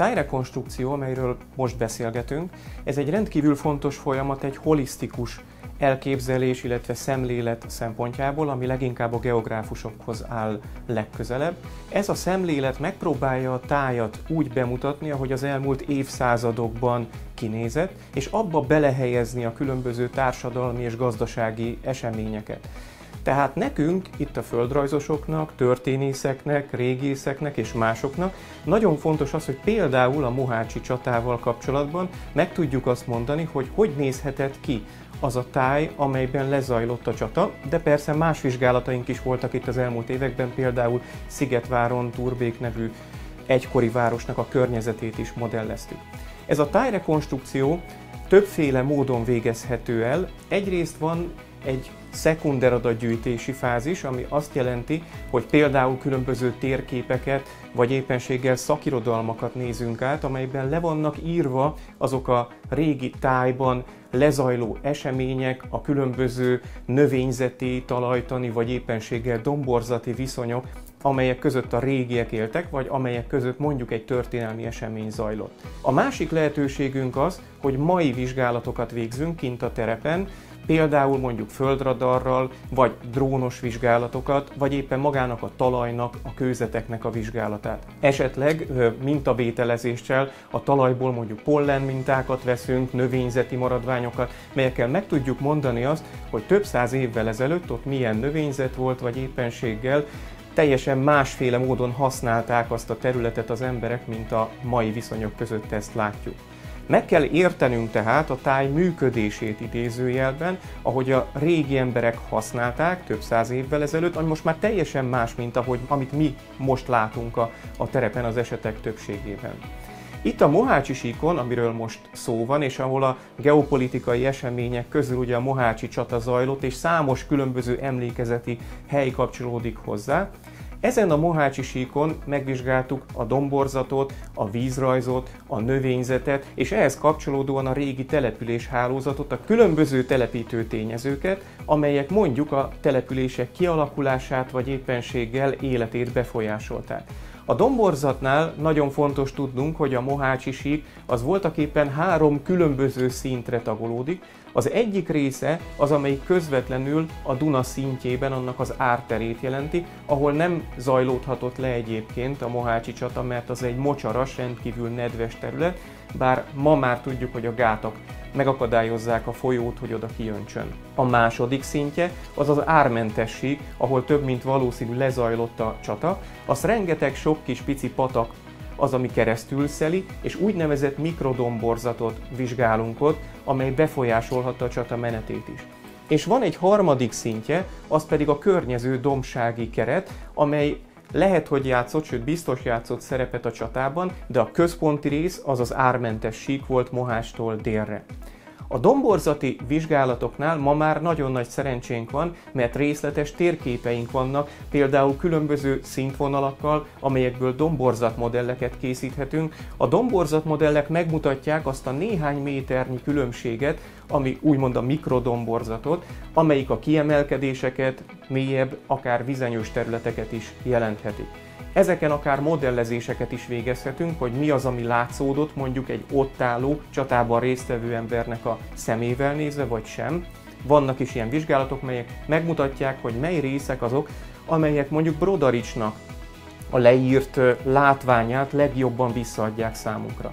tájrekonstrukció, amelyről most beszélgetünk, ez egy rendkívül fontos folyamat, egy holisztikus elképzelés, illetve szemlélet szempontjából, ami leginkább a geográfusokhoz áll legközelebb. Ez a szemlélet megpróbálja a tájat úgy bemutatni, ahogy az elmúlt évszázadokban kinézett, és abba belehelyezni a különböző társadalmi és gazdasági eseményeket. Tehát nekünk, itt a földrajzosoknak, történészeknek, régészeknek és másoknak nagyon fontos az, hogy például a Mohácsi csatával kapcsolatban meg tudjuk azt mondani, hogy hogy nézhetett ki az a táj, amelyben lezajlott a csata, de persze más vizsgálataink is voltak itt az elmúlt években, például Szigetváron Turbék nevű egykori városnak a környezetét is modelleztük. Ez a tájrekonstrukció többféle módon végezhető el. Egyrészt van egy szekunder adatgyűjtési fázis, ami azt jelenti, hogy például különböző térképeket, vagy éppenséggel szakirodalmakat nézünk át, amelyben le vannak írva azok a régi tájban lezajló események, a különböző növényzeti, talajtani, vagy éppenséggel domborzati viszonyok, amelyek között a régiek éltek, vagy amelyek között mondjuk egy történelmi esemény zajlott. A másik lehetőségünk az, hogy mai vizsgálatokat végzünk kint a terepen, például mondjuk földradarral, vagy drónos vizsgálatokat, vagy éppen magának a talajnak, a kőzeteknek a vizsgálatát. Esetleg mintavételezéssel a talajból mondjuk pollen mintákat veszünk, növényzeti maradványokat, melyekkel meg tudjuk mondani azt, hogy több száz évvel ezelőtt ott milyen növényzet volt, vagy éppenséggel teljesen másféle módon használták azt a területet az emberek, mint a mai viszonyok között ezt látjuk. Meg kell értenünk tehát a táj működését idézőjelben, ahogy a régi emberek használták több száz évvel ezelőtt, ami most már teljesen más, mint ahogy, amit mi most látunk a, a terepen az esetek többségében. Itt a Mohácsi síkon, amiről most szó van, és ahol a geopolitikai események közül ugye a Mohácsi csata zajlott, és számos különböző emlékezeti hely kapcsolódik hozzá, ezen a Mohácsi síkon megvizsgáltuk a domborzatot, a vízrajzot, a növényzetet, és ehhez kapcsolódóan a régi település hálózatot, a különböző telepítő tényezőket, amelyek mondjuk a települések kialakulását vagy éppenséggel életét befolyásolták. A domborzatnál nagyon fontos tudnunk, hogy a Mohácsi sík az voltaképpen három különböző szintre tagolódik. Az egyik része az, amelyik közvetlenül a Duna szintjében annak az árterét jelenti, ahol nem zajlódhatott le egyébként a Mohácsi csata, mert az egy mocsaras, rendkívül nedves terület, bár ma már tudjuk, hogy a gátak megakadályozzák a folyót, hogy oda kijöntsön. A második szintje az az ármentesség, ahol több mint valószínű lezajlott a csata, az rengeteg sok kis pici patak az, ami keresztül szeli, és úgynevezett mikrodomborzatot vizsgálunk ott, amely befolyásolhatta a csata menetét is. És van egy harmadik szintje, az pedig a környező domsági keret, amely lehet, hogy játszott, sőt biztos játszott szerepet a csatában, de a központi rész az az ármentes sík volt Mohástól délre. A domborzati vizsgálatoknál ma már nagyon nagy szerencsénk van, mert részletes térképeink vannak, például különböző szintvonalakkal, amelyekből domborzatmodelleket készíthetünk. A domborzatmodellek megmutatják azt a néhány méternyi különbséget, ami úgymond a mikrodomborzatot, amelyik a kiemelkedéseket, mélyebb, akár vizenyős területeket is jelentheti. Ezeken akár modellezéseket is végezhetünk, hogy mi az, ami látszódott mondjuk egy ott álló, csatában résztvevő embernek a szemével nézve, vagy sem. Vannak is ilyen vizsgálatok, melyek megmutatják, hogy mely részek azok, amelyek mondjuk Brodaricsnak a leírt látványát legjobban visszaadják számunkra.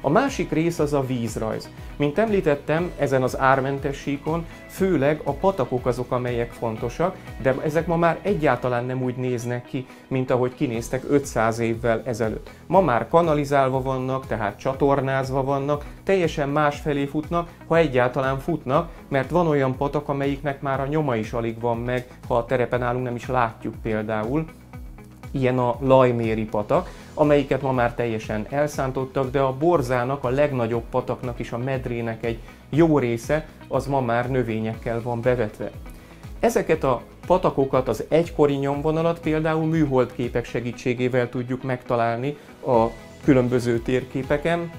A másik rész az a vízrajz. Mint említettem, ezen az ármentes síkon főleg a patakok azok, amelyek fontosak, de ezek ma már egyáltalán nem úgy néznek ki, mint ahogy kinéztek 500 évvel ezelőtt. Ma már kanalizálva vannak, tehát csatornázva vannak, teljesen más felé futnak, ha egyáltalán futnak, mert van olyan patak, amelyiknek már a nyoma is alig van meg, ha a terepen állunk, nem is látjuk például. Ilyen a Lajméri patak, amelyiket ma már teljesen elszántottak, de a borzának, a legnagyobb pataknak is a medrének egy jó része, az ma már növényekkel van bevetve. Ezeket a patakokat, az egykori nyomvonalat például műholdképek segítségével tudjuk megtalálni a különböző térképeken,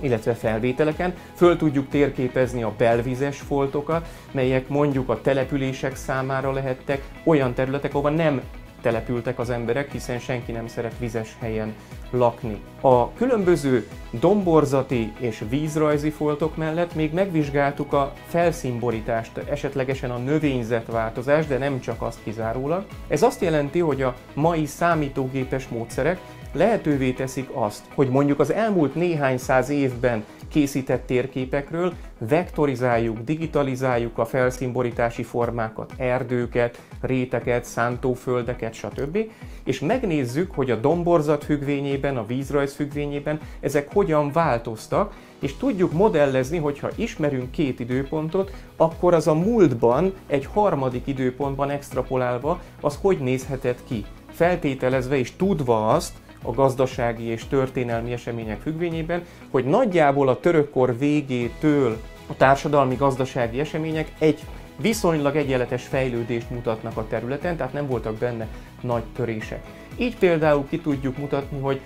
illetve felvételeken. Föl tudjuk térképezni a belvizes foltokat, melyek mondjuk a települések számára lehettek olyan területek, ahol nem áttelepültek az emberek, hiszen senki nem szeret vizes helyen lakni. A különböző domborzati és vízrajzi foltok mellett még megvizsgáltuk a felszínborítást, esetlegesen a növényzetváltozást, de nem csak azt kizárólag. Ez azt jelenti, hogy a mai számítógépes módszerek lehetővé teszik azt, hogy mondjuk az elmúlt néhány száz évben készített térképekről vektorizáljuk, digitalizáljuk a felszínborítási formákat, erdőket, réteket, szántóföldeket, stb. És megnézzük, hogy a domborzat függvényében, a vízrajz függvényében ezek hogyan változtak, és tudjuk modellezni, hogy ha ismerünk két időpontot, akkor az a múltban, egy harmadik időpontban extrapolálva, az hogy nézhetett ki. Feltételezve és tudva azt, a gazdasági és történelmi események függvényében, hogy nagyjából a törökkor végétől a társadalmi-gazdasági események egy viszonylag egyenletes fejlődést mutatnak a területen, tehát nem voltak benne nagy törések. Így például ki tudjuk mutatni, hogy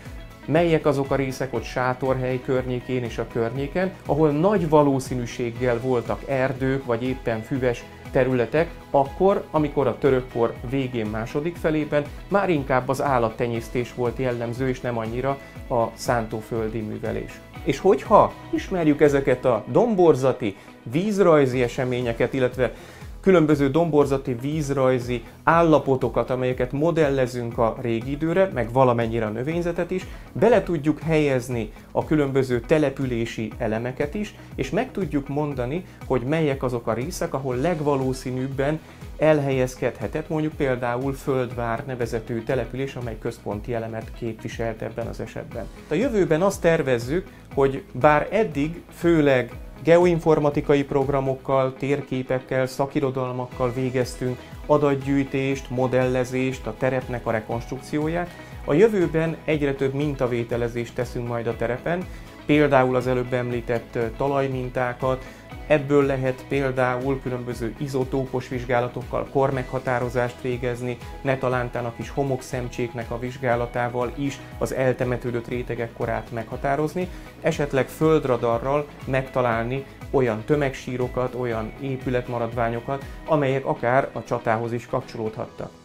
melyek azok a részek ott Sátorhely környékén és a környéken, ahol nagy valószínűséggel voltak erdők, vagy éppen füves területek, akkor, amikor a törökkor végén második felében már inkább az állattenyésztés volt jellemző, és nem annyira a szántóföldi művelés. És hogyha ismerjük ezeket a domborzati, vízrajzi eseményeket, illetve különböző domborzati, vízrajzi állapotokat, amelyeket modellezünk a régi időre, meg valamennyire a növényzetet is, bele tudjuk helyezni a különböző települési elemeket is, és meg tudjuk mondani, hogy melyek azok a részek, ahol legvalószínűbben elhelyezkedhetett mondjuk például Földvár nevezetű település, amely központi elemet képviselt ebben az esetben. A jövőben azt tervezzük, hogy bár eddig főleg geoinformatikai programokkal, térképekkel, szakirodalmakkal végeztünk adatgyűjtést, modellezést, a terepnek a rekonstrukcióját. A jövőben egyre több mintavételezést teszünk majd a terepen, például az előbb említett talajmintákat, Ebből lehet például különböző izotópos vizsgálatokkal kormeghatározást végezni, netalántának is homokszemcséknek a vizsgálatával is az eltemetődött rétegek korát meghatározni, esetleg földradarral megtalálni olyan tömegsírokat, olyan épületmaradványokat, amelyek akár a csatához is kapcsolódhattak.